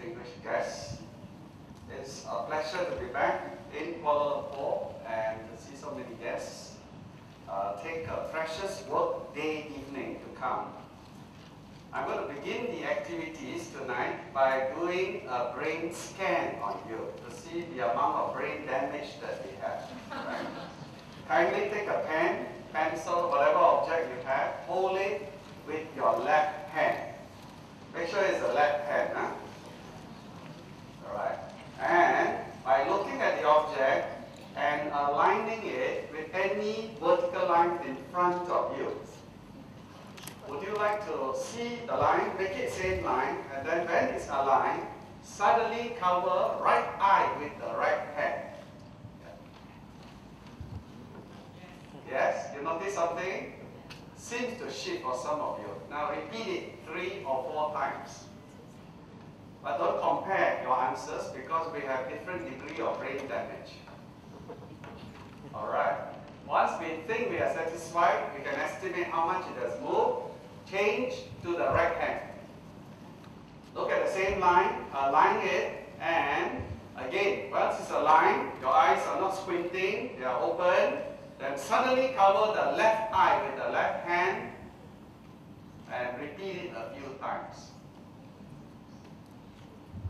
distinguished guests. It's a pleasure to be back in Kuala Lumpur and to see so many guests. Uh, take a precious work day evening to come. I'm going to begin the activities tonight by doing a brain scan on you to see the amount of brain damage that we have. Kindly take a pen, pencil, whatever object you have, hold it with your left hand. Make sure it's the left hand. Huh? Alright. And by looking at the object and aligning it with any vertical line in front of you. Would you like to see the line, make it same line, and then when it's aligned, suddenly cover right eye with the right hand. Yes, you notice something? Seems to shift for some of you. Now repeat it three or four times. But don't compare your answers because we have different degree of brain damage. Alright. Once we think we are satisfied, we can estimate how much it has moved. Change to the right hand. Look at the same line, align it, and again, once it's aligned, your eyes are not squinting, they are open, then suddenly cover the left eye with the left hand and repeat it a few times.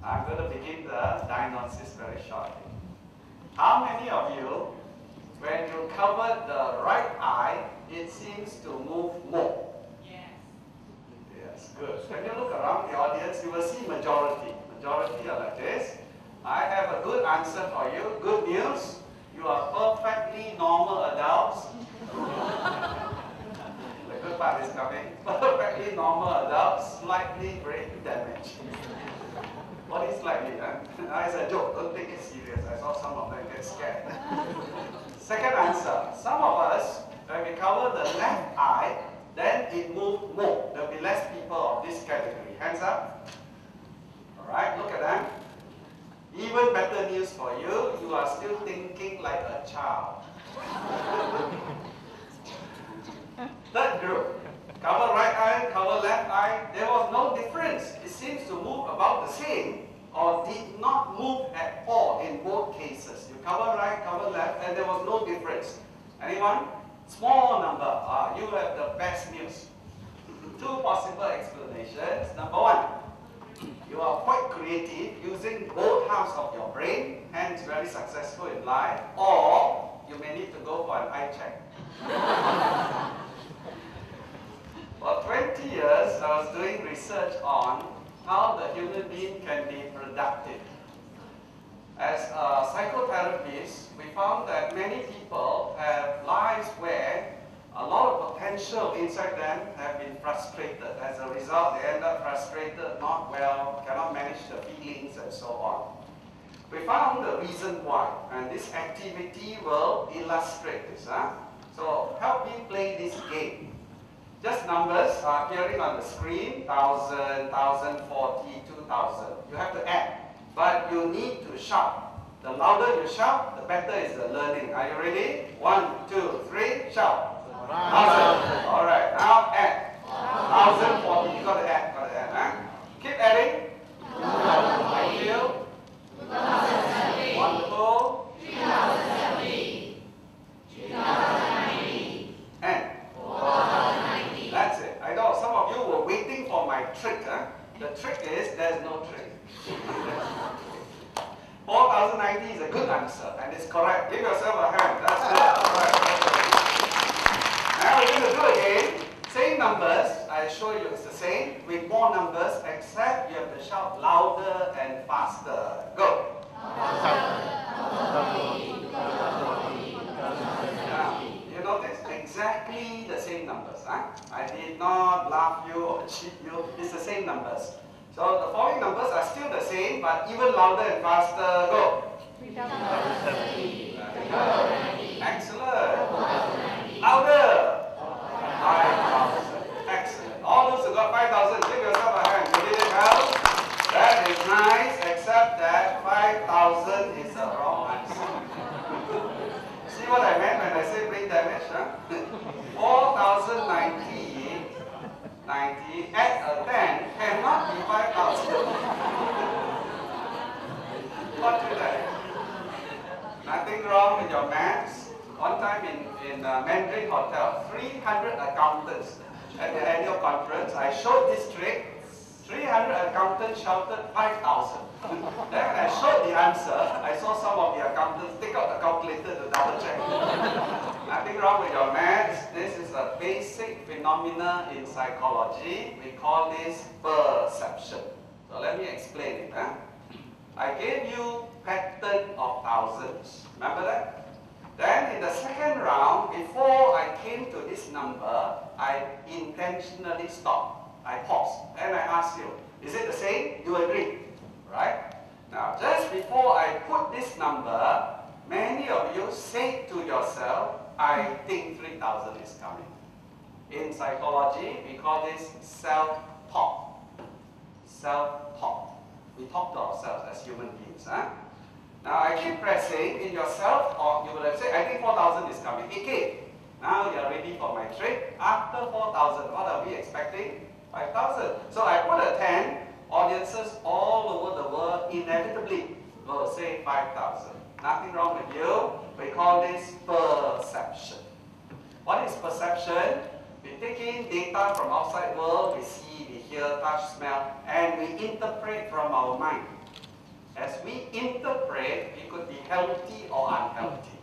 I'm going to begin the diagnosis very shortly. How many of you, when you cover the right eye, it seems to move more? Yes. Yes, good. When you look around the audience, you will see majority. Majority are like this. I have a good answer for you. Good news. You are perfectly normal adults. the good part is coming. Perfectly normal adults, slightly brain damage. Slightly? Huh? it's a joke. Don't take it serious. I saw some of them get scared. Second answer. Some of us, when we cover the left eye, then it moves more. There will be less people of this category. Hands up. Alright, look at them. Even better news for you, you are still thinking like a child. Third group, cover right eye, cover left eye, there was no difference. It seems to move about the same or did not move at all in both cases. You cover right, cover left, and there was no difference. Anyone? Small number. Ah, you have the best news. Two possible explanations. Number one, you are quite creative using both halves of your brain, hence very successful in life, or you may need to go for an eye check. for 20 years, I was doing research on human being can be productive. As a psychotherapist, we found that many people have lives where a lot of potential inside them have been frustrated. As a result, they end up frustrated, not well, cannot manage the feelings and so on. We found the reason why, and this activity will illustrate this. Huh? So help me play this game. Just numbers uh, are appearing on the screen, 1,000, 1,040, 2,000. You have to add, but you need to shout. The louder you shout, the better is the learning. Are you ready? One, two, three, shout. Thousand. All right, now add. Thousand forty. You got to add. Got to add. Huh? Keep adding. Thank you. Wonderful. And. That's it. I know some of you were waiting for my trick. Huh? The trick is there's no trick. 4090 is a good answer and it's correct. Give yourself a hand. That's good. Ah. Right. Now we're going to do again. Same numbers. I assure you it's the same with more numbers except you have to shout louder and faster. Go. Now, you notice exactly the same numbers. Huh? I did not laugh you or cheat you. It's the same numbers. So the following numbers but even louder and faster. Go. Excellent. Louder. 5,000. Excellent. All those who got 5,000, give yourself a hand. You did it well. That is nice, except that 5,000 is the wrong answer. See what I meant when I say brain damage? Huh? 4,090, 90, add a 10, cannot be 5,000. What do that? Nothing wrong with your maths. One time in, uh, Mandarin Hotel, 300 accountants at the annual conference, I showed this trick. 300 accountants shouted 5,000. then I showed the answer, I saw some of the accountants take out the calculator to double check. Nothing wrong with your maths. This is a basic phenomena in psychology. We call this perception. So let me explain it. Huh? I gave you pattern of thousands. Remember that? Then in the second round, before I came to this number, I intentionally stopped. I paused. And I asked you, is it the same? You agree, right? Now, just before I put this number, many of you say to yourself, I think 3,000 is coming. In psychology, we call this self-talk. Self-talk. We talk to ourselves as human beings. Huh? Now I keep pressing in yourself, or you will have said, I think 4,000 is coming. Okay. Now you are ready for my trick. After 4,000, what are we expecting? 5,000. So I put a 10. Audiences all over the world inevitably will say 5,000. Nothing wrong with you. We call this perception. What is perception? We take in data from outside world, we see, we hear, touch, smell, and we interpret from our mind. As we interpret, it could be healthy or unhealthy.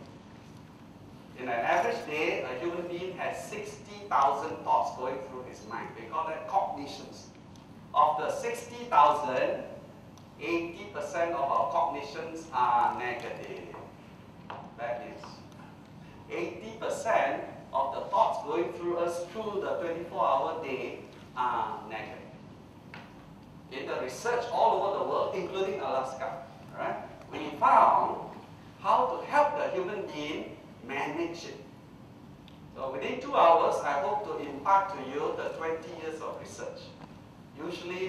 In an average day, a human being has 60,000 thoughts going through his mind. We call that cognitions. Of the 60,000, 80% of our cognitions are negative. That is, 80% of the thoughts going through us through the 24-hour day are negative in the research all over the world, including Alaska, right, we found how to help the human being manage it. So within two hours, I hope to impart to you the 20 years of research. Usually